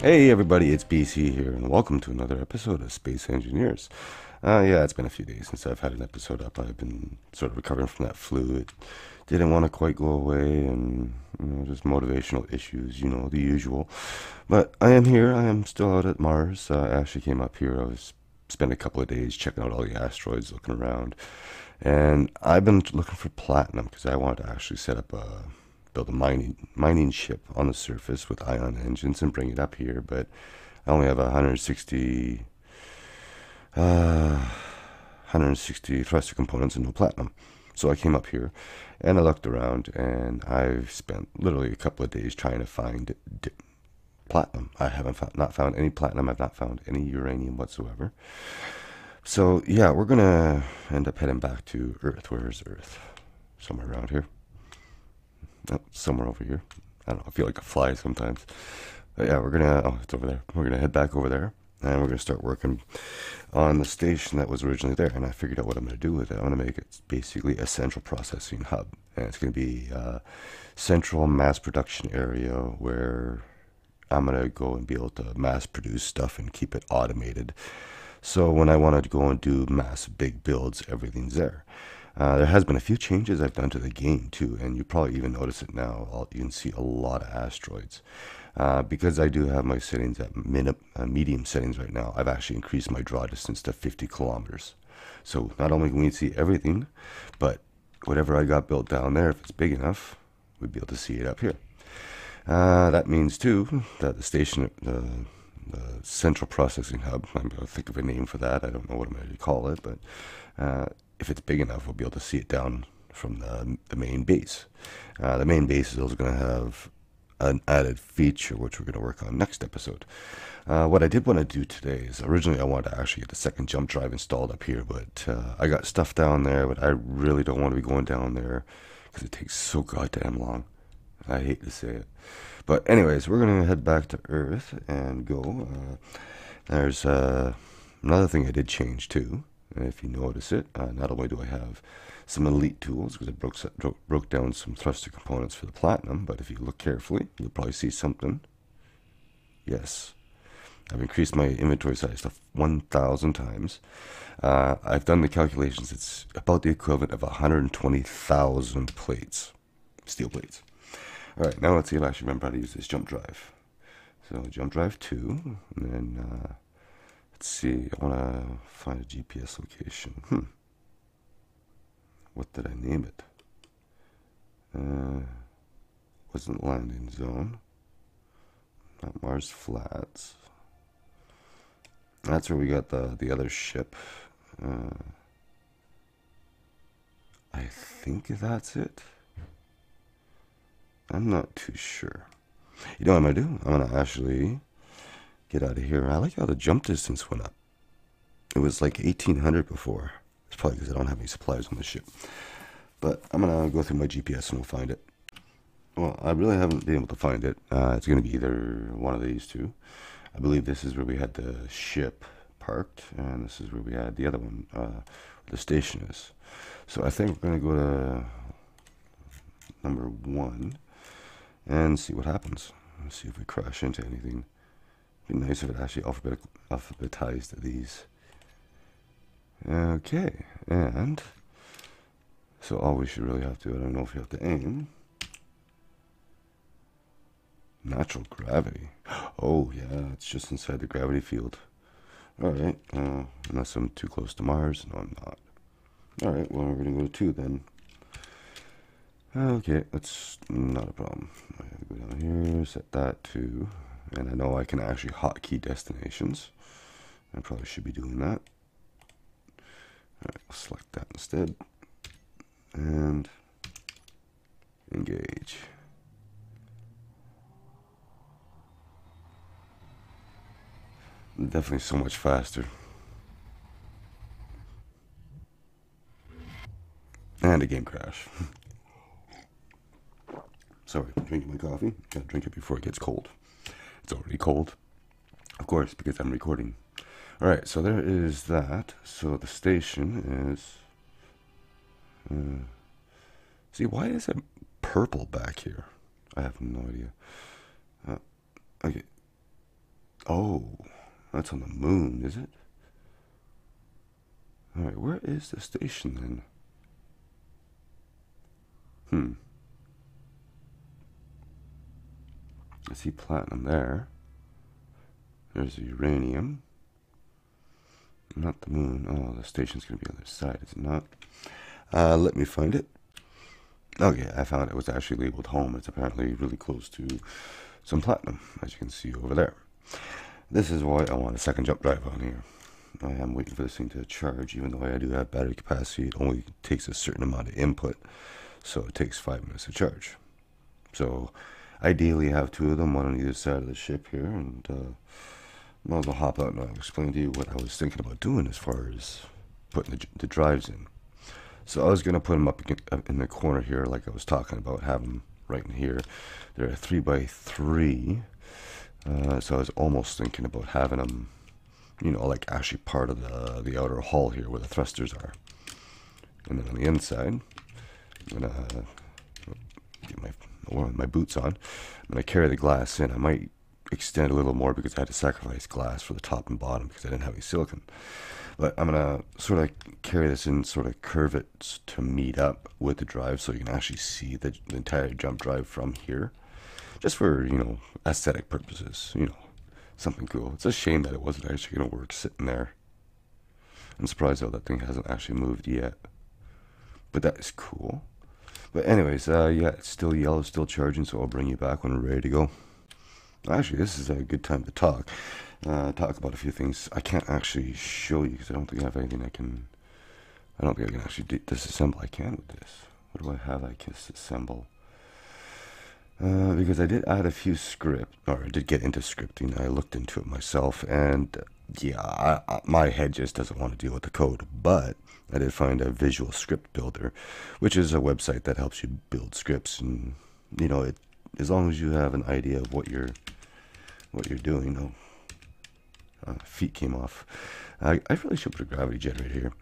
Hey everybody, it's BC here, and welcome to another episode of Space Engineers. Uh, yeah, it's been a few days since I've had an episode up. I've been sort of recovering from that flu. It didn't want to quite go away, and you know, just motivational issues, you know, the usual. But I am here. I am still out at Mars. Uh, I actually came up here. I was spent a couple of days checking out all the asteroids, looking around, and I've been looking for platinum because I want to actually set up a build a mining mining ship on the surface with ion engines and bring it up here. But I only have 160 uh, 160 thruster components and no platinum. So I came up here and I looked around and I've spent literally a couple of days trying to find platinum. I haven't found, not found any platinum. I've not found any uranium whatsoever. So yeah, we're gonna end up heading back to Earth. Where is Earth? Somewhere around here. Oh, somewhere over here. I don't know. I feel like a fly sometimes. But yeah, we're gonna. Oh, it's over there. We're gonna head back over there, and we're gonna start working on the station that was originally there. And I figured out what I'm gonna do with it. I'm gonna make it basically a central processing hub, and it's gonna be a central mass production area where I'm gonna go and be able to mass produce stuff and keep it automated. So when I want to go and do mass big builds, everything's there. Uh, there has been a few changes I've done to the game too, and you probably even notice it now. You can see a lot of asteroids. Uh, because I do have my settings at min- uh, medium settings right now, I've actually increased my draw distance to 50 kilometers. So not only can we see everything, but whatever I got built down there, if it's big enough, we'd be able to see it up here. Uh, that means too that the station, the, the central processing hub, I'm going to think of a name for that. I don't know what I'm going to call it, but uh, if it's big enough, we'll be able to see it down from the, the main base. Uh, the main base is also going to have an added feature, which we're going to work on next episode. Uh, what I did want to do today is originally I wanted to actually get the second jump drive installed up here, but uh, I got stuff down there, but I really don't want to be going down there because it takes so goddamn long. I hate to say it. But anyways, we're going to head back to Earth and go. Uh, there's uh, another thing I did change too. If you notice it, uh, not only do I have some elite tools, because I broke, broke down some thruster components for the platinum, but if you look carefully, you'll probably see something. Yes, I've increased my inventory size to 1,000 times. Uh, I've done the calculations. It's about the equivalent of 120,000 plates, steel plates. All right, now let's see if I actually remember how to use this jump drive. So jump drive 2, and then uh, Let's see, I want to find a GPS location. Hmm. What did I name it? Uh, wasn't landing zone. Not Mars Flats. That's where we got the, the other ship. Uh, I think that's it. I'm not too sure. You know what I'm going to do? I'm going to actually get out of here. I like how the jump distance went up. It was like 1800 before. It's probably because I don't have any supplies on the ship. But I'm going to go through my GPS and we'll find it. Well, I really haven't been able to find it. Uh, it's going to be either one of these two. I believe this is where we had the ship parked, and this is where we had the other one, uh, the station is. So I think we're going to go to number one and see what happens. Let's see if we crash into anything be nice if it actually alphabet alphabetized these. Okay, and so all we should really have to, I don't know if you have to aim. Natural gravity. Oh yeah, it's just inside the gravity field. Alright, uh, unless I'm too close to Mars. No, I'm not. Alright, well, we're going to go to 2 then. Okay, that's not a problem. I have to go down here, set that to and I know I can actually hotkey destinations. I probably should be doing that. Alright, I'll select that instead. And engage. Definitely so much faster. And a game crash. Sorry, drinking my coffee. Gotta drink it before it gets cold. It's already cold. Of course, because I'm recording. Alright, so there is that. So the station is... Uh, see, why is it purple back here? I have no idea. Uh, okay. Oh, that's on the moon, is it? Alright, where is the station then? Hmm. I see platinum there. There's uranium. Not the moon. Oh, the station's going to be on the other side, is it not? Uh, let me find it. Okay, I found it was actually labeled home. It's apparently really close to some platinum, as you can see over there. This is why I want a second jump drive on here. I am waiting for this thing to charge, even though I do have battery capacity. It only takes a certain amount of input, so it takes five minutes to charge. So, ideally, have two of them, one on either side of the ship here, and uh, might as well hop out and I'll explain to you what I was thinking about doing as far as putting the, the drives in. So I was going to put them up in the corner here, like I was talking about, have them right in here. They're a 3 by 3 uh, so I was almost thinking about having them, you know, like actually part of the, the outer hull here where the thrusters are. And then on the inside, I'm going to get my, my boots on. Going to carry the glass in. I might extend a little more because I had to sacrifice glass for the top and bottom because I didn't have any silicon. But I'm gonna sort of carry this in, sort of curve it to meet up with the drive so you can actually see the, the entire jump drive from here. Just for, you know, aesthetic purposes, you know, something cool. It's a shame that it wasn't actually gonna work sitting there. I'm surprised though that thing hasn't actually moved yet. But that is cool. But anyways, uh, yeah, it's still yellow, still charging, so I'll bring you back when we're ready to go. Actually, this is a good time to talk. Uh, talk about a few things. I can't actually show you because I don't think I have anything I can. I don't think I can actually disassemble. I can with this. What do I have I can disassemble? Uh, because I did add a few script, or I did get into scripting. I looked into it myself, and uh, yeah, I, I, my head just doesn't want to deal with the code. But I did find a Visual Script Builder, which is a website that helps you build scripts, and you know, it as long as you have an idea of what you're what you're doing. Oh, uh, feet came off. I, I really should put a gravity generator here.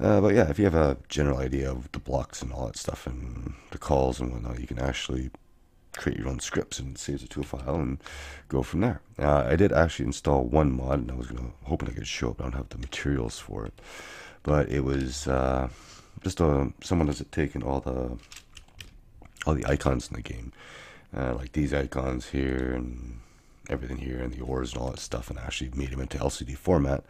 Uh, but yeah, if you have a general idea of the blocks and all that stuff and the calls and whatnot, you can actually create your own scripts and save it to a file and go from there. Uh, I did actually install one mod and I was gonna hoping I could show up. I don't have the materials for it, but it was uh, just a, uh, someone has taken all the all the icons in the game, uh, like these icons here and everything here and the ores and all that stuff and actually made them into LCD format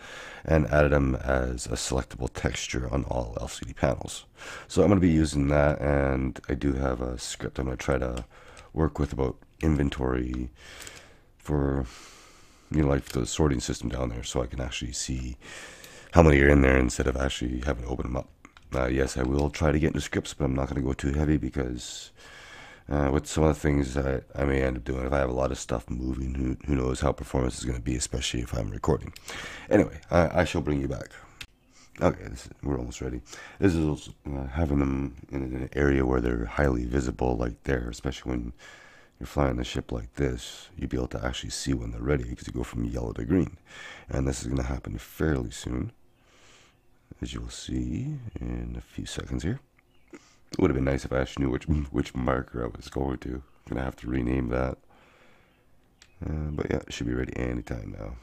and added them as a selectable texture on all LCD panels. So I'm going to be using that and I do have a script I'm going to try to work with about inventory for you know like the sorting system down there so I can actually see how many are in there instead of actually having to open them up. Uh, yes, I will try to get into scripts, but I'm not going to go too heavy because uh, with some of the things that I may end up doing, if I have a lot of stuff moving, who, who knows how performance is going to be, especially if I'm recording. Anyway, I, I shall bring you back. Okay, we're almost ready. This is also, uh, having them in an area where they're highly visible, like there, especially when you're flying the ship like this, you'll be able to actually see when they're ready because you go from yellow to green. And this is going to happen fairly soon, as you'll see in a few seconds here. It would have been nice if I actually knew which which marker I was going to. I'm gonna have to rename that. Uh, but yeah, it should be ready anytime now.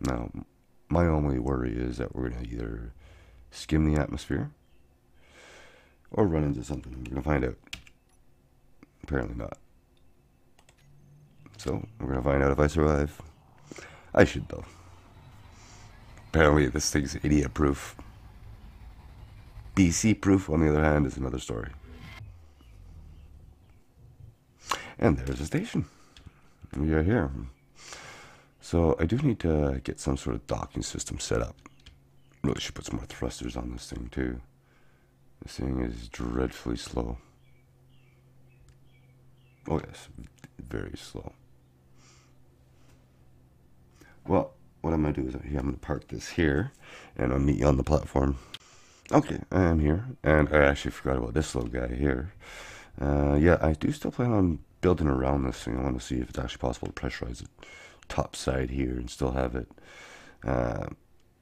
Now, my only worry is that we're gonna either skim the atmosphere or run into something. We're gonna find out. Apparently not. So we're gonna find out if I survive. I should though. Apparently this thing's idiot proof. BC proof, on the other hand, is another story. And there's a station. We are here. So I do need to get some sort of docking system set up. Really should put some more thrusters on this thing too. This thing is dreadfully slow. Oh yes, very slow. Well, what I'm going to do is I'm going to park this here and I'll meet you on the platform. Okay, I am here, and I actually forgot about this little guy here. Uh, yeah, I do still plan on building around this thing. I want to see if it's actually possible to pressurize the top side here and still have it uh,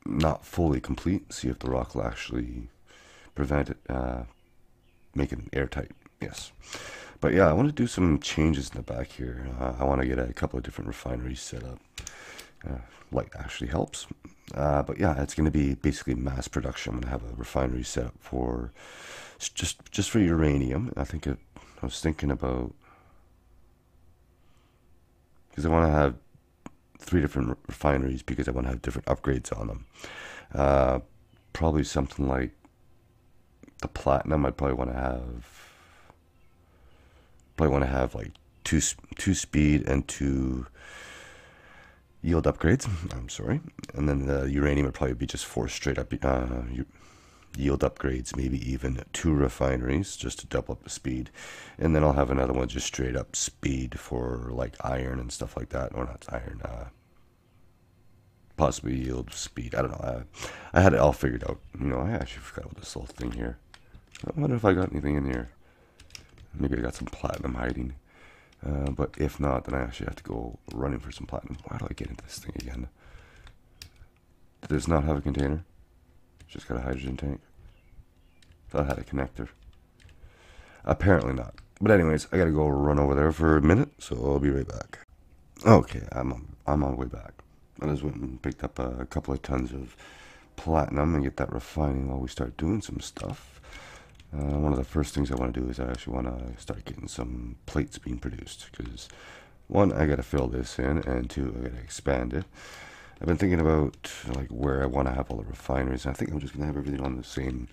not fully complete. See if the rock will actually prevent it, uh, make it airtight. Yes. But yeah, I want to do some changes in the back here. Uh, I want to get a couple of different refineries set up. Uh, light actually helps. Uh, but yeah, it's going to be basically mass production. I'm going to have a refinery set up for just just for uranium. I think it, I was thinking about because I want to have three different refineries because I want to have different upgrades on them. Uh, probably something like the platinum. I'd probably want to have probably want to have like two two speed and two yield upgrades. I'm sorry, and then the uranium would probably be just four straight up uh, yield upgrades, maybe even two refineries just to double up the speed, and then I'll have another one just straight up speed for like iron and stuff like that, or not iron, uh, possibly yield speed. I don't know. I, I had it all figured out. You know, I actually forgot about this little thing here. I wonder if I got anything in here. Maybe I got some platinum hiding. Uh, but if not, then I actually have to go running for some platinum. Why do I get into this thing again? Does not have a container? Just got a hydrogen tank. Thought I had a connector. Apparently not. But anyways, I gotta go run over there for a minute, so I'll be right back. Okay, I'm on, I'm on the way back. I just went and picked up a couple of tons of platinum and get that refining while we start doing some stuff. Uh, one of the first things I want to do is I actually want to start getting some plates being produced because one, I got to fill this in, and two, I got to expand it. I've been thinking about like where I want to have all the refineries. I think I'm just gonna have everything on the same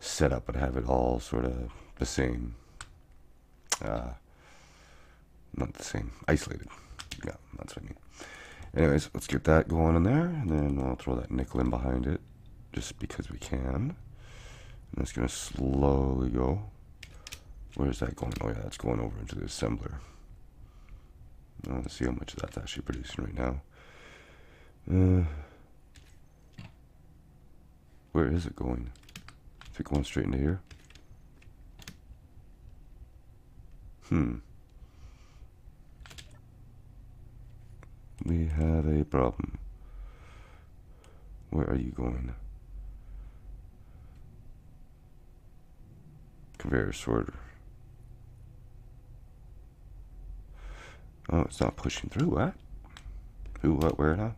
setup, but have it all sort of the same. Uh, not the same, isolated. Yeah, that's what I mean. Anyways, let's get that going in there, and then I'll throw that nickel in behind it, just because we can. And it's gonna slowly go. Where's that going? Oh yeah, that's going over into the assembler. I want to see how much of that's actually producing right now. Uh, where is it going? Is it going straight into here? Hmm. We have a problem. Where are you going? Conveyor sorter. Oh, it's not pushing through. What? Who, what, where now?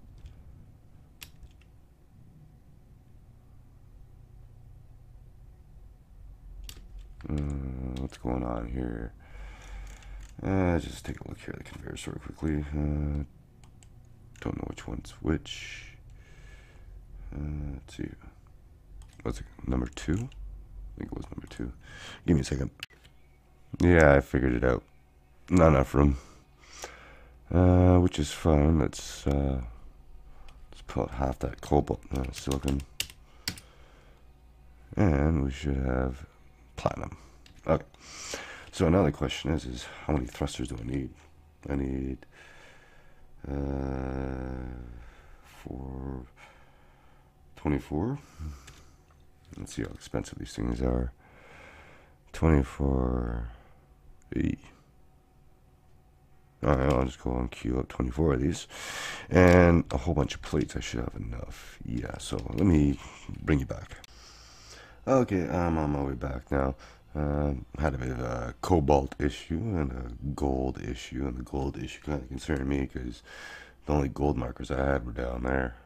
Uh, what's going on here? Uh, just take a look here at the conveyor sort quickly. Uh, don't know which one's which. Uh, let's see. What's it? Number two? I think it was number two. Give me a second. Yeah, I figured it out. Not enough room. Uh, which is fine. Let's uh, let's put half that cobalt uh, silicon, and we should have platinum. Okay. So another question is, is how many thrusters do I need? I need uh, four, 24. Let's see how expensive these things are. 24 E. Alright, I'll just go and queue up 24 of these. And a whole bunch of plates. I should have enough. Yeah, so let me bring you back. Okay, I'm on my way back now. Uh, had a bit of a cobalt issue and a gold issue, and the gold issue kind of concerned me because the only gold markers I had were down there.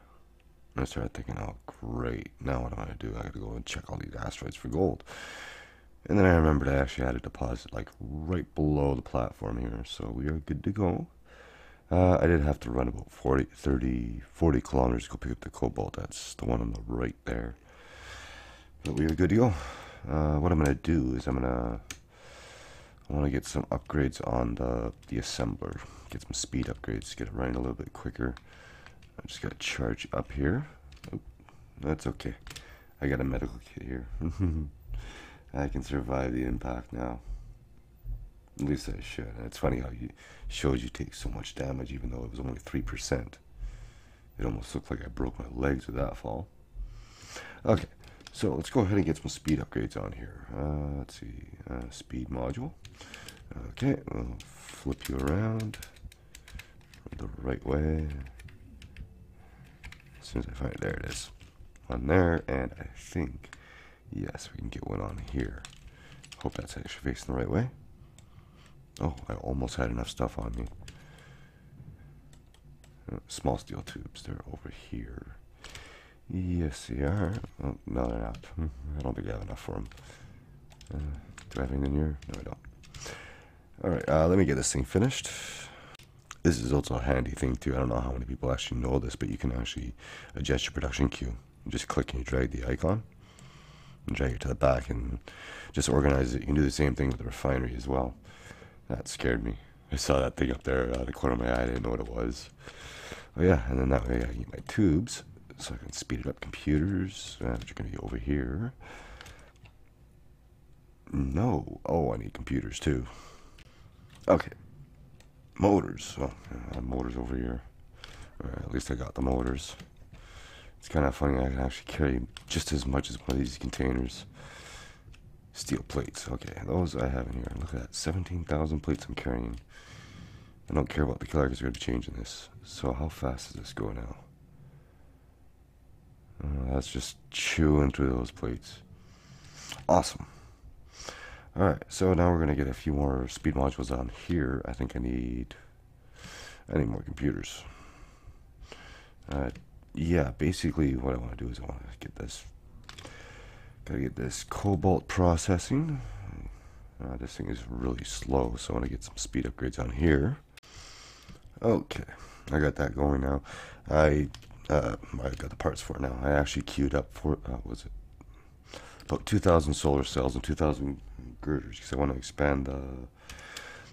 And I started thinking, oh, great, now what am I going to do? I got to go and check all these asteroids for gold. And then I remembered I actually had a deposit like right below the platform here, so we are good to go. Uh, I did have to run about 40, 30, 40 kilometers to go pick up the cobalt. That's the one on the right there. But we are good to go. Uh, what I'm going to do is I'm going to I want to get some upgrades on the, the assembler. Get some speed upgrades, get it running a little bit quicker. I just got to charge up here. That's okay. I got a medical kit here. I can survive the impact now. At least I should. And it's funny how you shows you take so much damage even though it was only 3%. It almost looked like I broke my legs with that fall. Okay, so let's go ahead and get some speed upgrades on here. Uh, let's see, uh, speed module. Okay, we'll flip you around the right way. As soon as I find it, there it is. On there, and I think, yes, we can get one on here. Hope that's actually facing the right way. Oh, I almost had enough stuff on me. Uh, small steel tubes, they're over here. Yes, they are. Oh, no, they're not. I don't think I have enough for them. Uh, do I have anything in here? No, I don't. Alright, uh, let me get this thing finished. This is also a handy thing too. I don't know how many people actually know this, but you can actually adjust your production queue. Just click and drag the icon and drag it to the back and just organize it. You can do the same thing with the refinery as well. That scared me. I saw that thing up there out of the corner of my eye. I didn't know what it was. Oh yeah, and then that way I get my tubes so I can speed it up computers, uh, which are going to be over here. No. Oh, I need computers too. Okay. Motors. I have motors over here. Right, at least I got the motors. It's kind of funny. I can actually carry just as much as one of these containers. Steel plates. Okay, those I have in here. Look at that. 17,000 plates I'm carrying. I don't care about the color because we're going to be changing this. So how fast does this go now? Uh, that's just chewing through those plates. Awesome. Alright, so now we're going to get a few more speed modules on here. I think I need, I need more computers. Uh, yeah, basically what I want to do is I want to get this, gotta get this cobalt processing. Uh, this thing is really slow, so I want to get some speed upgrades on here. Okay, I got that going now. I uh, I got the parts for it now. I actually queued up for uh, was it about 2,000 solar cells and 2,000 girders because I want to expand the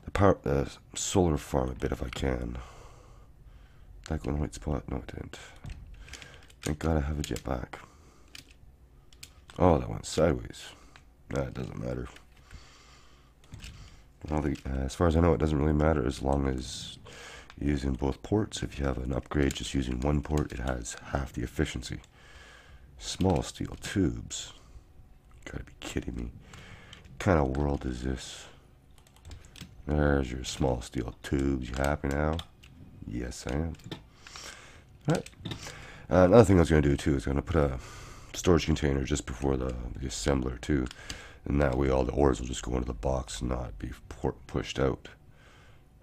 the power the solar farm a bit if I can. In the right spot? No, it didn't. Thank God I have a jetpack. Oh, that went sideways. That doesn't matter. Think, uh, as far as I know, it doesn't really matter as long as using both ports. If you have an upgrade just using one port, it has half the efficiency. Small steel tubes. Gotta be kidding me. What kind of world is this? There's your small steel tubes. You happy now? Yes, I am. Alright. Uh, another thing I was going to do too is going to put a storage container just before the, the assembler too. And that way all the ores will just go into the box and not be pushed out.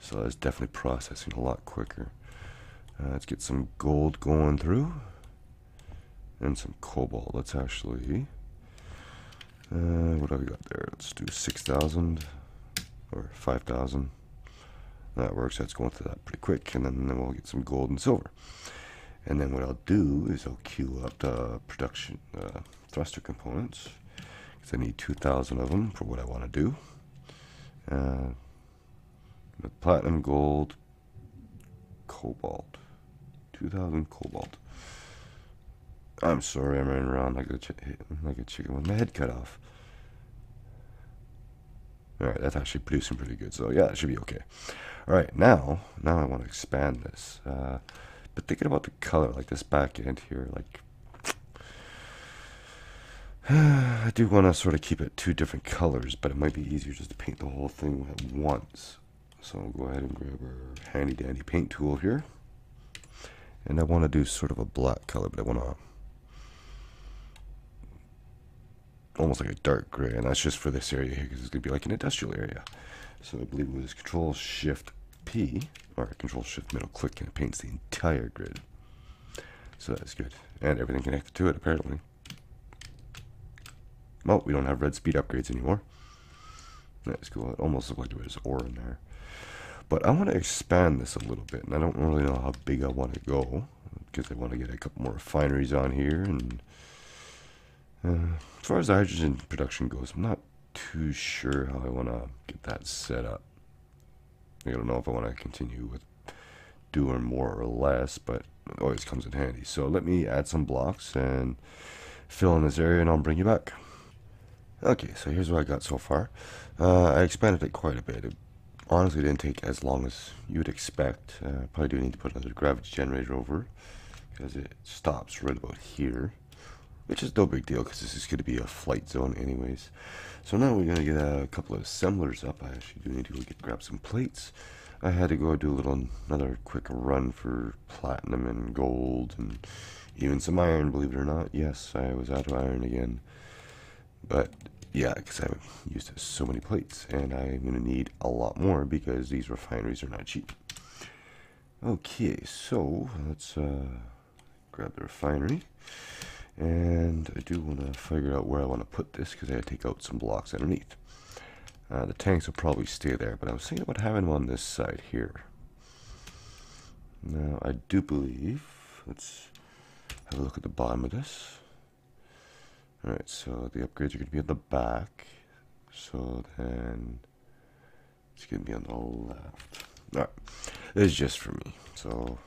So that's definitely processing a lot quicker. Uh, let's get some gold going through. And some cobalt. Let's actually... Uh, what have we got there? Let's do 6,000 or 5,000. That works. That's going through that pretty quick. And then, then we'll get some gold and silver. And then what I'll do is I'll queue up the production uh, thruster components. Because I need 2,000 of them for what I want to do. Uh, platinum, gold, cobalt. 2,000 cobalt. I'm sorry, I'm running around like a, like a chicken with my head cut off. Alright, that's actually producing pretty good, so yeah, that should be okay. Alright, now, now I want to expand this. Uh, but thinking about the color, like this back end here, like... I do want to sort of keep it two different colors, but it might be easier just to paint the whole thing at once. So I'll go ahead and grab our handy dandy paint tool here. And I want to do sort of a black color, but I want to almost like a dark gray, and that's just for this area here because it's going to be like an industrial area. So I believe it was Control Shift P, or Control Shift middle click, and it paints the entire grid. So that's good. And everything connected to it, apparently. Well, we don't have red speed upgrades anymore. That's cool. It almost looks like there was ore in there. But I want to expand this a little bit, and I don't really know how big I want to go because I want to get a couple more refineries on here. And uh, as far as hydrogen production goes, I'm not too sure how I want to get that set up. I don't know if I want to continue with doing more or less, but it always comes in handy. So let me add some blocks and fill in this area, and I'll bring you back. Okay, so here's what I got so far. Uh, I expanded it quite a bit. It honestly didn't take as long as you would expect. Uh, probably do need to put another gravity generator over because it stops right about here, which is no big deal because this is going to be a flight zone anyways. So now we're going to get a couple of assemblers up. I actually do need to go get grab some plates. I had to go do a little another quick run for platinum and gold and even some iron, believe it or not. Yes, I was out of iron again. But yeah, because I've used so many plates, and I'm going to need a lot more because these refineries are not cheap. Okay, so let's uh, grab the refinery. And I do want to figure out where I want to put this because I got to take out some blocks underneath. Uh, the tanks will probably stay there, but I was thinking about having them on this side here. Now, I do believe, let's have a look at the bottom of this. Alright, so the upgrades are going to be at the back. So then it's going to be on the left. Alright, this is just for me. So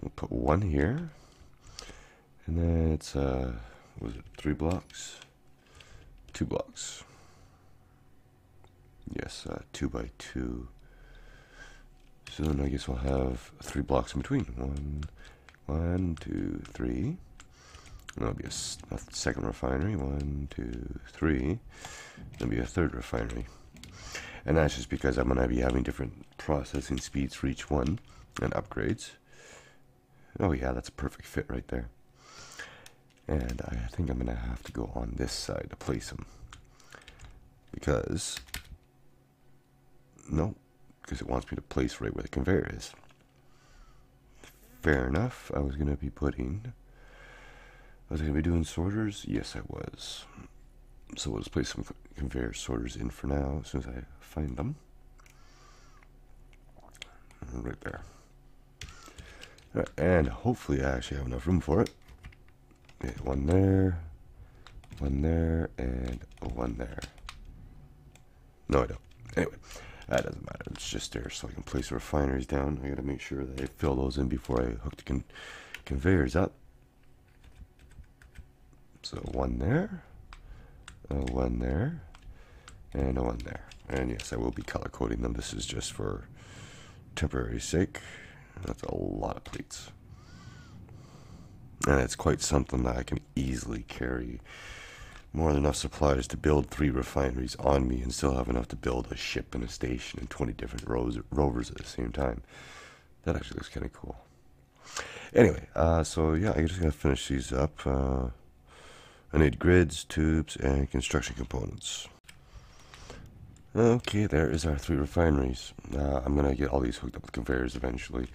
we'll put one here. And then it's, uh, was it three blocks? Two blocks. Yes, uh, two by two. So then I guess we'll have three blocks in between. One, one, two, three. That'll be a, a, second refinery. One, two, three. There'll be a third refinery. And that's just because I'm going to be having different processing speeds for each one and upgrades. Oh yeah, that's a perfect fit right there. And I think I'm going to have to go on this side to place them. Because, no, because it wants me to place right where the conveyor is. Fair enough, I was going to be putting was I going to be doing sorters? Yes, I was. So we'll just place some conveyor sorters in for now as soon as I find them. Right there. Right, and hopefully I actually have enough room for it. Okay, one there, one there, and one there. No, I don't. Anyway, that doesn't matter. It's just there so I can place the refineries down. I got to make sure that I fill those in before I hook the con conveyors up. So one there, one there, and one there. And yes, I will be color coding them. This is just for temporary sake. That's a lot of pleats. And it's quite something that I can easily carry more than enough supplies to build three refineries on me and still have enough to build a ship and a station and 20 different rows, rovers at the same time. That actually looks kind of cool. Anyway, uh, so yeah, I'm just going to finish these up. Uh, I need grids, tubes, and construction components. Okay, there is our three refineries. Uh, I'm going to get all these hooked up with conveyors eventually.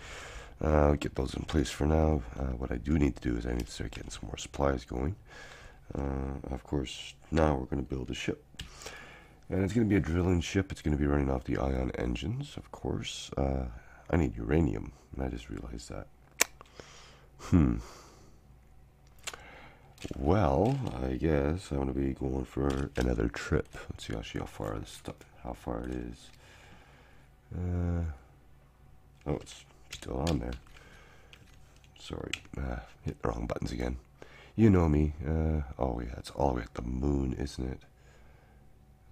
Uh, get those in place for now. Uh, what I do need to do is I need to start getting some more supplies going. Uh, of course, now we're going to build a ship. And it's going to be a drilling ship. It's going to be running off the ion engines, of course. Uh, I need uranium, I just realized that. Hmm. Well, I guess I'm gonna be going for another trip. Let's see actually how far this stuff, how far it is. Uh, oh, it's still on there. Sorry, uh, hit the wrong buttons again. You know me. Uh, oh yeah, it's all the way at the moon, isn't it?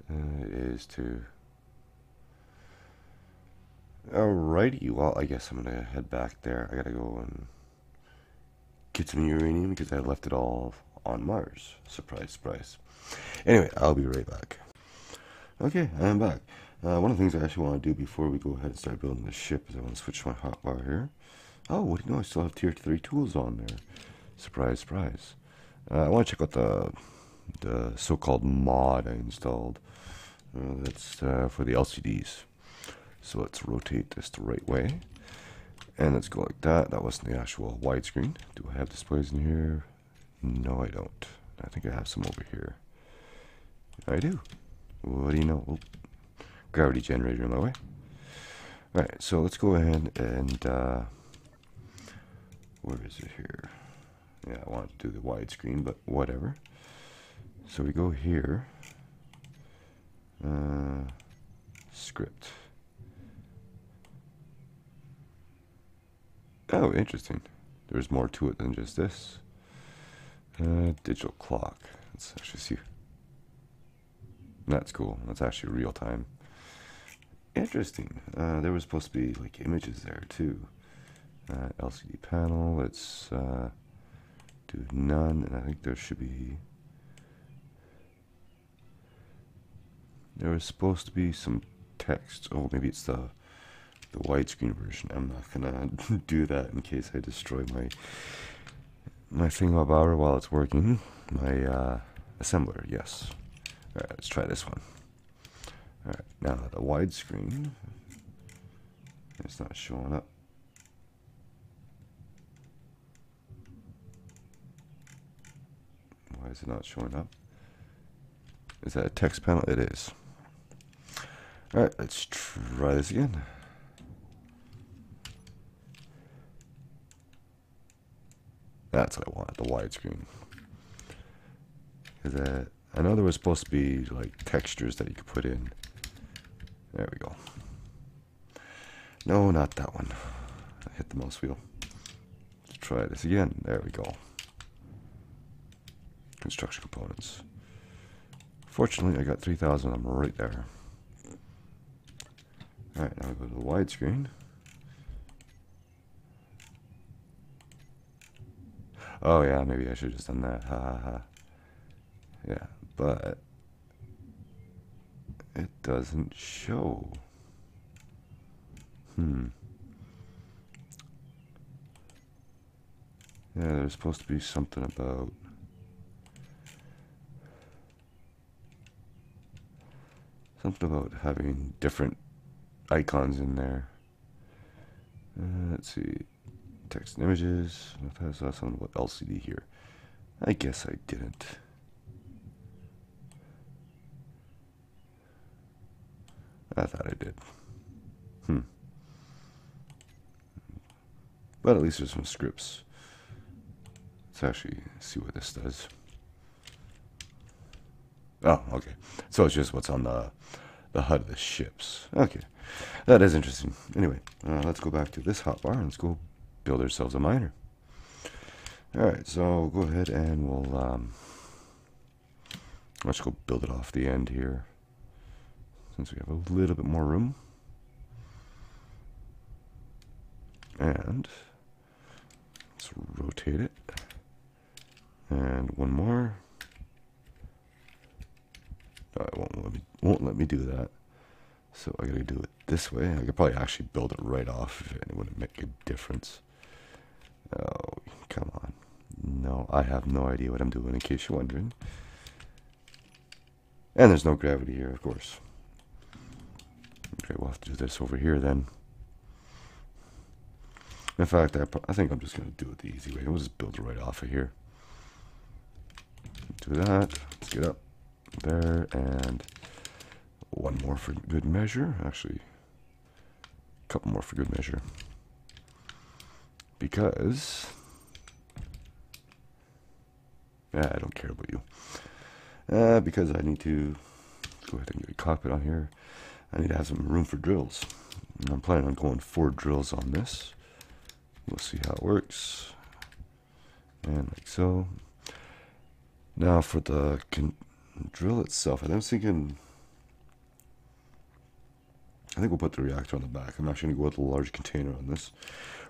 Uh, it is too. Alrighty, well, I guess I'm gonna head back there. I gotta go and get some uranium because I left it all on Mars. Surprise, surprise. Anyway, I'll be right back. Okay, I'm back. Uh, one of the things I actually want to do before we go ahead and start building the ship is I want to switch my hotbar here. Oh, what do you know? I still have tier 3 tools on there. Surprise, surprise. Uh, I want to check out the the so-called mod I installed. Uh, that's uh, for the LCDs. So let's rotate this the right way. And let's go like that. That wasn't the actual widescreen. Do I have displays in here? No, I don't. I think I have some over here. I do. What do you know? Oh, gravity generator in my way. Alright, so let's go ahead and, uh, where is it here? Yeah, I want to do the widescreen, but whatever. So we go here. Uh, script. Oh, interesting. There's more to it than just this. Uh, digital clock. Let's actually see. That's cool. That's actually real time. Interesting. Uh, there was supposed to be like images there too. Uh, LCD panel. Let's uh, do none, and I think there should be. There was supposed to be some text. Oh, maybe it's the the widescreen version. I'm not gonna do that in case I destroy my my thingamabobber while it's working. My uh, assembler, yes. All right, let's try this one. All right, now the widescreen. It's not showing up. Why is it not showing up? Is that a text panel? It is. All right, let's try this again. That's what I want, the widescreen. Is that I know there was supposed to be like textures that you could put in. There we go. No, not that one. I hit the mouse wheel. Let's try this again. There we go. Construction components. Fortunately, I got 3,000 of them right there. Alright, now we go to the widescreen. Oh yeah, maybe I should have just done that. Ha ha ha. Yeah, but it doesn't show. Hmm. Yeah, there's supposed to be something about something about having different icons in there. Uh, let's see, text and images. I saw something about LCD here. I guess I didn't. I thought I did. Hmm. But at least there's some scripts. Let's actually see what this does. Oh, okay. So it's just what's on the the HUD of the ships. Okay, that is interesting. Anyway, uh, let's go back to this hotbar and let's go build ourselves a miner. All right, so go ahead and we'll um, let's go build it off the end here since we have a little bit more room. And let's rotate it. And one more. No, it won't let me won't let me do that. So I gotta do it this way. I could probably actually build it right off if it wouldn't make a difference. Oh, come on. No, I have no idea what I'm doing in case you're wondering. And there's no gravity here, of course. Okay, we'll have to do this over here then. In fact, I, I think I'm just going to do it the easy way. We'll just build right off of here. Do that. Let's get up there and one more for good measure. Actually, a couple more for good measure. Because... I don't care about you. Uh, because I need to go ahead and get a cockpit on here. I need to have some room for drills. I'm planning on going four drills on this. We'll see how it works. And like so. Now for the drill itself, I was thinking, I think we'll put the reactor on the back. I'm actually going to go with a large container on this.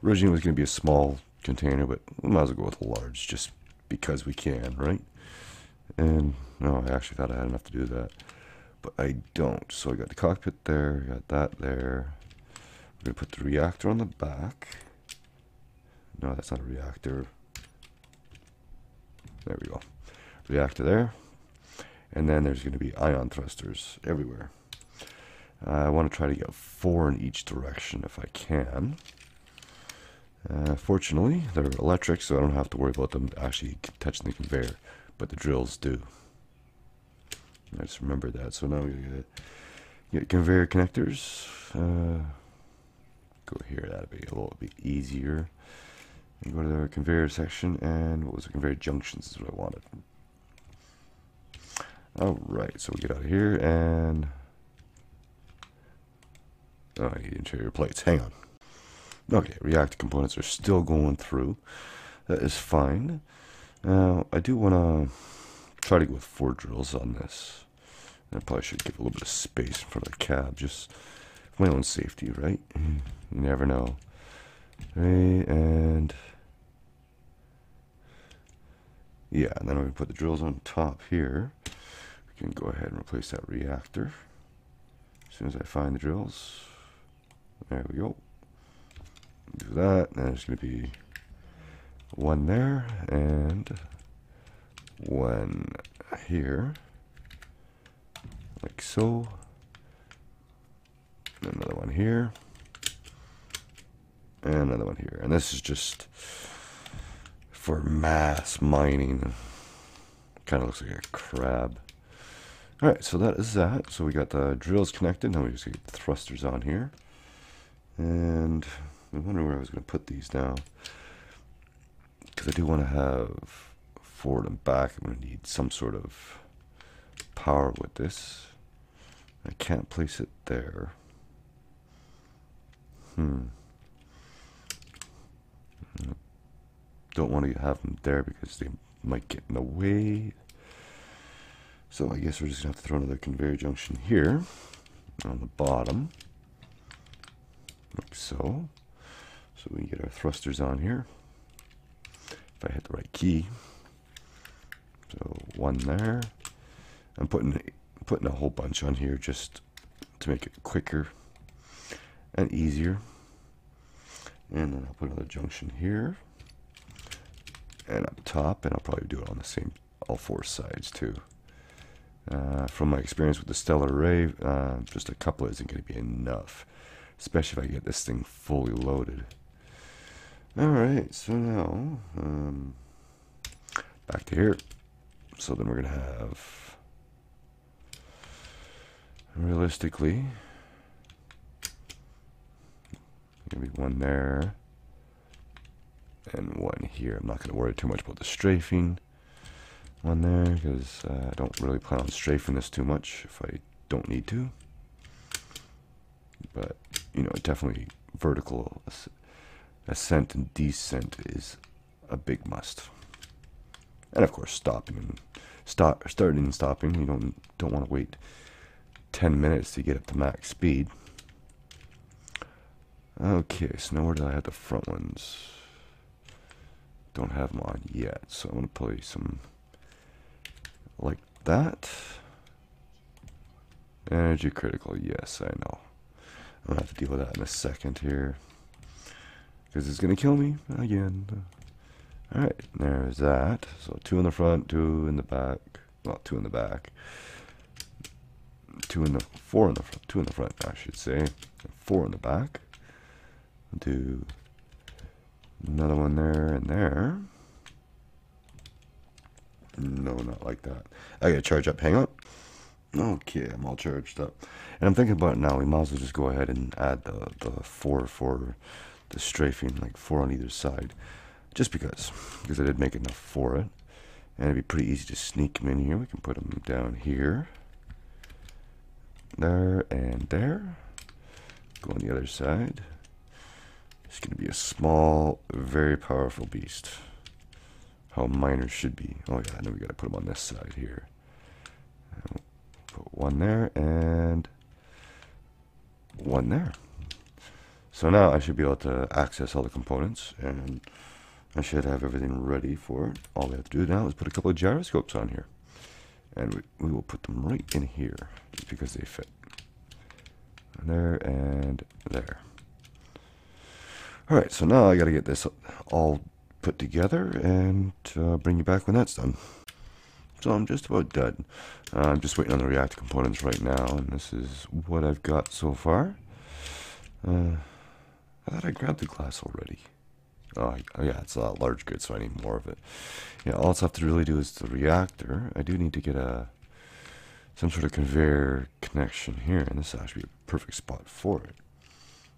Originally it was going to be a small container, but we might as well go with a large just because we can, right? And no, I actually thought I had enough to do that but I don't. So I got the cockpit there, got that there. We're going to put the reactor on the back. No, that's not a reactor. There we go. Reactor there. And then there's going to be ion thrusters everywhere. Uh, I want to try to get four in each direction if I can. Uh, fortunately, they're electric, so I don't have to worry about them actually touching the conveyor, but the drills do. I just remember that. So now we get, get conveyor connectors. Uh, go here. That'll be a little bit easier. And go to the conveyor section, and what was the conveyor junctions is what I wanted. All right, so we get out of here, and oh, I need interior plates. Hang on. Okay, reactor components are still going through. That is fine. Now, I do want to try to go with four drills on this. I probably should give a little bit of space in front of the cab, just for my own safety, right? You never know. Right, and yeah, and then we put the drills on top here. We can go ahead and replace that reactor. As soon as I find the drills. There we go. Do that, and there's going to be one there, and one here, like so. And Another one here. And another one here. And this is just for mass mining. Kind of looks like a crab. Alright, so that is that. So we got the drills connected. Now we just get the thrusters on here. And I wonder where I was going to put these now. Because I do want to have forward and back. I'm going to need some sort of power with this. I can't place it there. Hmm. Don't want to have them there because they might get in the way. So I guess we're just going to have to throw another conveyor junction here on the bottom. Like so. So we get our thrusters on here. If I hit the right key. So one there. I'm putting putting a whole bunch on here just to make it quicker and easier. And then I'll put another junction here and up top, and I'll probably do it on the same all four sides too. Uh, from my experience with the stellar array, uh, just a couple isn't going to be enough, especially if I get this thing fully loaded. Alright, so now, um, back to here. So then we're going to have, realistically, going to be one there, and one here. I'm not going to worry too much about the strafing one there because uh, I don't really plan on strafing this too much if I don't need to. But, you know, definitely vertical ascent and descent is a big must. And of course, stopping and stop, starting and stopping. You don't don't want to wait 10 minutes to get up to max speed. Okay, so now where do I have the front ones? Don't have them on yet, so I'm going to play some like that. Energy critical, yes, I know. To have to deal with that in a second here. Because it's going to kill me again. Alright, there's that. So two in the front, two in the back. Well, two in the back. Two in the, four in the front, two in the front, I should say. Four in the back. Do Another one there and there. No, not like that. I gotta charge up. Hang on. Okay, I'm all charged up. And I'm thinking about it now. We might as well just go ahead and add the, the four for the strafing, like four on either side. Just because. Because I did make enough for it. And it'd be pretty easy to sneak them in here. We can put them down here. There and there. Go on the other side. It's going to be a small, very powerful beast. How miners should be. Oh yeah, then we got to put them on this side here. Put one there and one there. So now I should be able to access all the components and I should have everything ready for it. All we have to do now is put a couple of gyroscopes on here. And we, we will put them right in here just because they fit. There and there. Alright, so now I got to get this all put together and uh, bring you back when that's done. So I'm just about done. Uh, I'm just waiting on the reactor components right now, and this is what I've got so far. Uh, I thought I grabbed the glass already. Oh, oh, yeah, it's a large grid, so I need more of it. Yeah, all I have to really do is the reactor. I do need to get a some sort of conveyor connection here, and this is actually a perfect spot for it.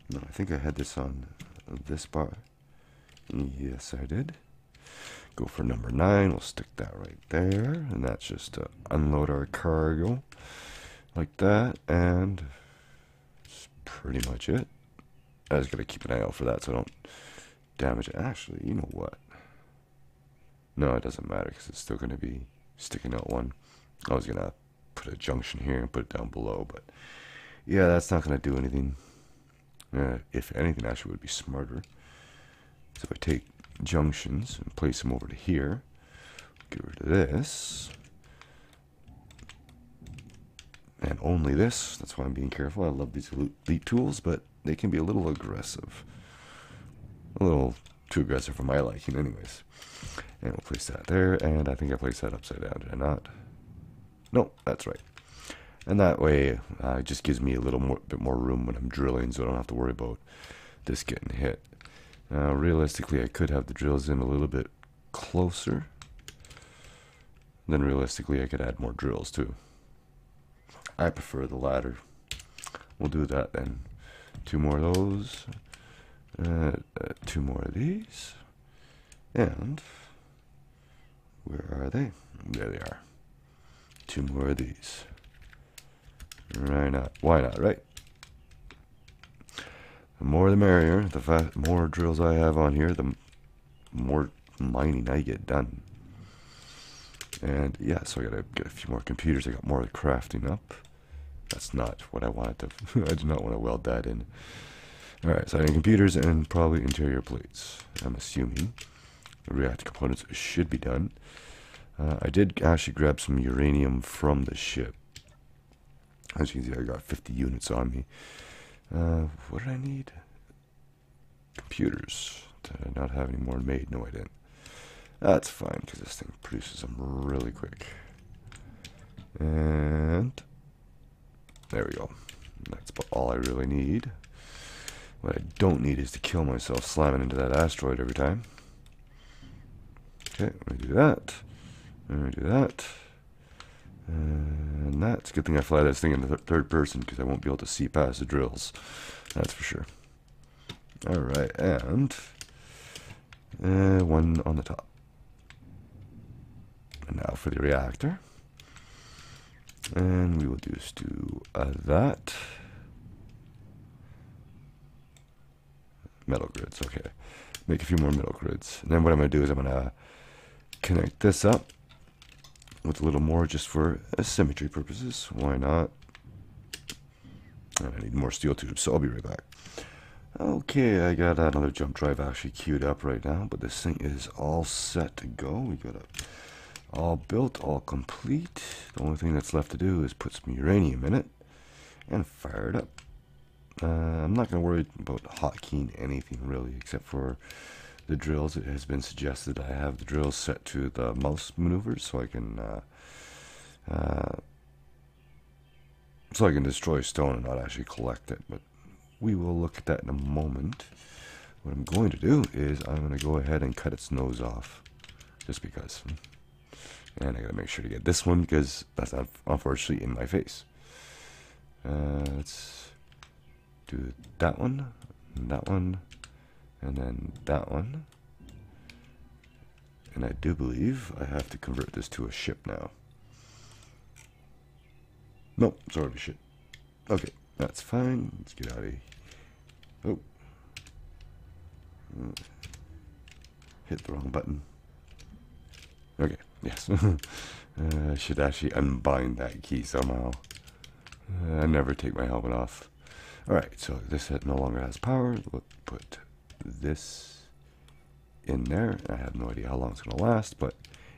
No, I think I had this on this bar? Yes, I did. Go for number nine. We'll stick that right there. And that's just to unload our cargo like that. And that's pretty much it. I just got to keep an eye out for that so I don't damage it. Actually, you know what? No, it doesn't matter because it's still going to be sticking out one. I was going to put a junction here and put it down below, but yeah, that's not going to do anything. Uh, if anything, actually would be smarter. So if I take junctions and place them over to here, get rid of this, and only this. That's why I'm being careful. I love these elite tools, but they can be a little aggressive. A little too aggressive for my liking anyways. And we'll place that there, and I think I placed that upside down, did I not? No, that's right. And that way, uh, it just gives me a little more, bit more room when I'm drilling, so I don't have to worry about this getting hit. Now, realistically, I could have the drills in a little bit closer. Then realistically, I could add more drills too. I prefer the latter. We'll do that then. Two more of those. Uh, uh, two more of these. And where are they? There they are. Two more of these. Why not? Why not, right? The more the merrier. The more drills I have on here, the more mining I get done. And yeah, so I gotta get a few more computers. I got more crafting up. That's not what I wanted to. I do not want to weld that in. Alright, so I need computers and probably interior plates. I'm assuming the reactor components should be done. Uh, I did actually grab some uranium from the ship. As you can see, I got 50 units on me. Uh, what did I need? Computers. Did I not have any more made? No, I didn't. That's fine, because this thing produces them really quick. And there we go. That's all I really need. What I don't need is to kill myself slamming into that asteroid every time. Okay, me do that. Let me do that. And that's a good thing I fly this thing in the th third person because I won't be able to see past the drills. That's for sure. Alright, and uh, one on the top. And now for the reactor. And we will just do uh, that. Metal grids, okay. Make a few more metal grids. And then what I'm going to do is I'm going to connect this up with a little more just for symmetry purposes. Why not? And I need more steel tubes, so I'll be right back. Okay, I got another jump drive actually queued up right now, but this thing is all set to go. We got it all built, all complete. The only thing that's left to do is put some uranium in it and fire it up. Uh, I'm not going to worry about hotkeying anything really, except for the drills. It has been suggested I have the drills set to the mouse maneuvers so I can uh, uh, so I can destroy stone and not actually collect it. But we will look at that in a moment. What I'm going to do is I'm going to go ahead and cut its nose off, just because. And I got to make sure to get this one because that's unfortunately in my face. Uh, let's do that one, that one, and then that one. And I do believe I have to convert this to a ship now. Nope, it's already ship. Okay, that's fine. Let's get out of here. Oh. Hit the wrong button. Okay, yes. uh, I should actually unbind that key somehow. Uh, I never take my helmet off. Alright, so this no longer has power. Put this in there. I have no idea how long it's going to last, but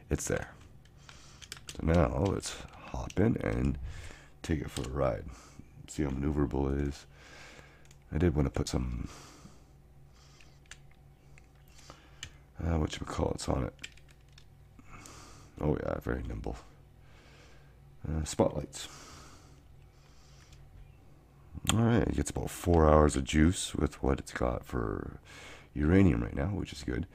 it's there. So now let's hop in and take it for a ride. See how maneuverable it is. I did want to put some, uh, what you call it on it. Oh yeah, very nimble. Uh, spotlights. Alright, it gets about four hours of juice with what it's got for uranium right now, which is good.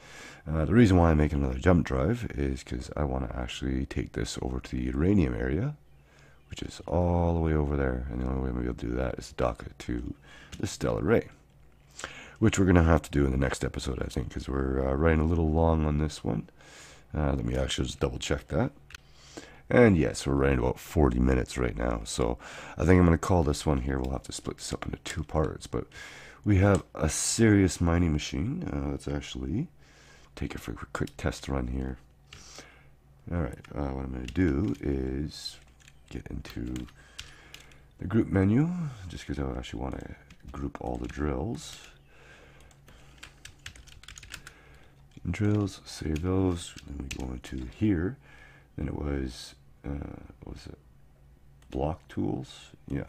Uh, the reason why I'm making another jump drive is because I want to actually take this over to the uranium area, which is all the way over there. And the only way we'll be able to do that is dock it to the stellar ray, which we're going to have to do in the next episode, I think, because we're uh, running a little long on this one. Uh, let me actually just double check that. And yes, we're running about 40 minutes right now. So I think I'm going to call this one here. We'll have to split this up into two parts. But we have a serious mining machine. Uh, let's actually take it for a quick test run here. All right, uh, what I'm going to do is get into the group menu, just because I actually want to group all the drills. Drills, save those. and we go into here. Then it was, uh, what was it? Block tools. Yeah.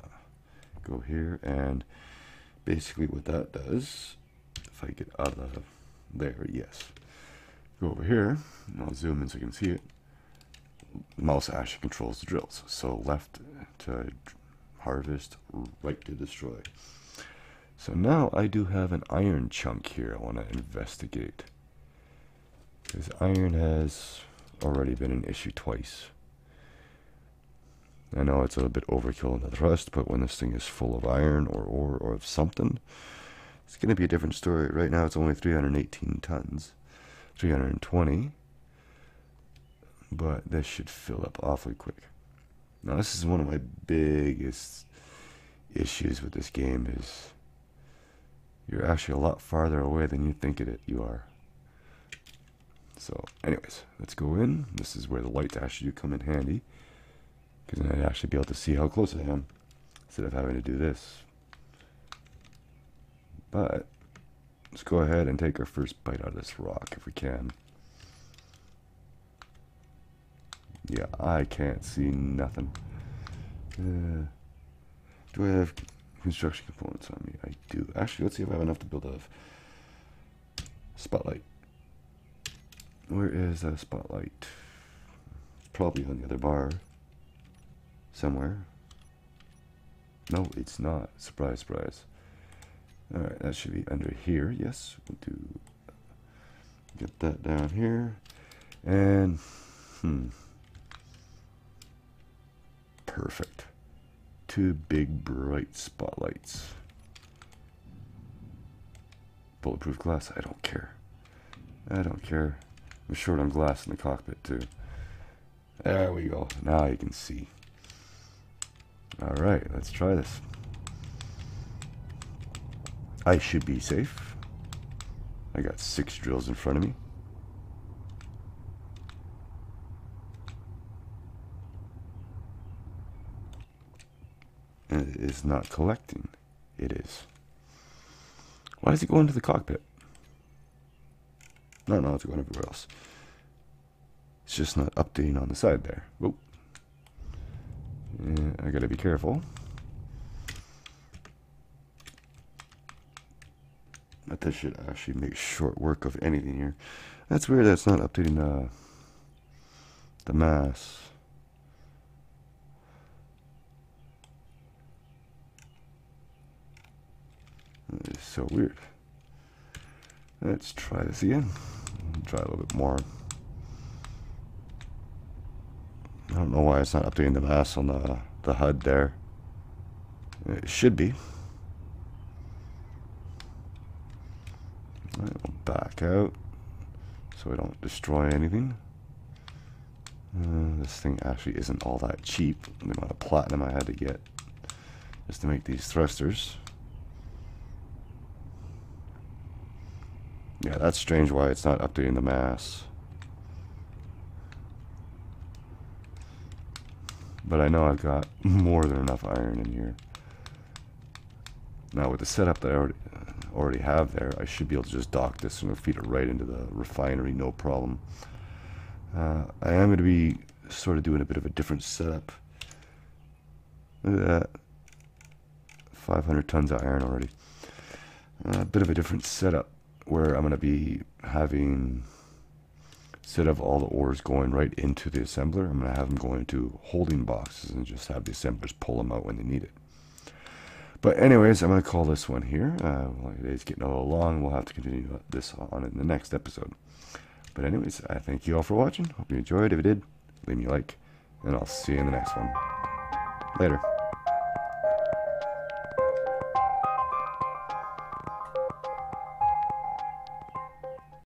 Go here and basically what that does, if I get out of there, yes. Go over here, and I'll zoom in so you can see it. mouse actually controls the drills. So left to harvest, right to destroy. So now I do have an iron chunk here I want to investigate. Because iron has already been an issue twice. I know it's a little bit overkill in the thrust, but when this thing is full of iron or ore or of something, it's going to be a different story. Right now it's only 318 tons. 320. But this should fill up awfully quick. Now this is one of my biggest issues with this game is you're actually a lot farther away than you think it you are. So anyways, let's go in. This is where the lights actually do come in handy. Because then I'd actually be able to see how close I am. Instead of having to do this. But let's go ahead and take our first bite out of this rock if we can. Yeah, I can't see nothing. Uh, do I have construction components on me? I do. Actually, let's see if I have enough to build a spotlight. Where is that spotlight? Probably on the other bar. Somewhere. No, it's not. Surprise, surprise. Alright, that should be under here. Yes, we'll do get that down here. And hmm. Perfect. Two big bright spotlights. Bulletproof glass, I don't care. I don't care. I'm short on glass in the cockpit too. There we go. Now you can see. Alright, let's try this. I should be safe. I got six drills in front of me. And it is not collecting. It is. Why does it go into the cockpit? No, no, it's going everywhere else. It's just not updating on the side there. Whoop. Yeah, I gotta be careful. But this should actually make short work of anything here. That's weird that's not updating the, the mass. It's so weird. Let's try this again. Try a little bit more. I don't know why it's not updating the mass on the, the HUD there. It should be. Right, we'll back out so we don't destroy anything. Uh, this thing actually isn't all that cheap. The amount of platinum I had to get just to make these thrusters. Yeah, that's strange why it's not updating the mass. But I know I've got more than enough iron in here. Now with the setup that I already, already have there, I should be able to just dock this and feed it right into the refinery, no problem. Uh, I am going to be sort of doing a bit of a different setup. Look at that. 500 tons of iron already. Uh, a bit of a different setup where I'm going to be having, instead of all the ores going right into the assembler, I'm going to have them go into holding boxes and just have the assemblers pull them out when they need it. But anyways, I'm going to call this one here. Uh, well, getting a little long. We'll have to continue this on in the next episode. But anyways, I thank you all for watching. Hope you enjoyed. If you did, leave me a like, and I'll see you in the next one. Later.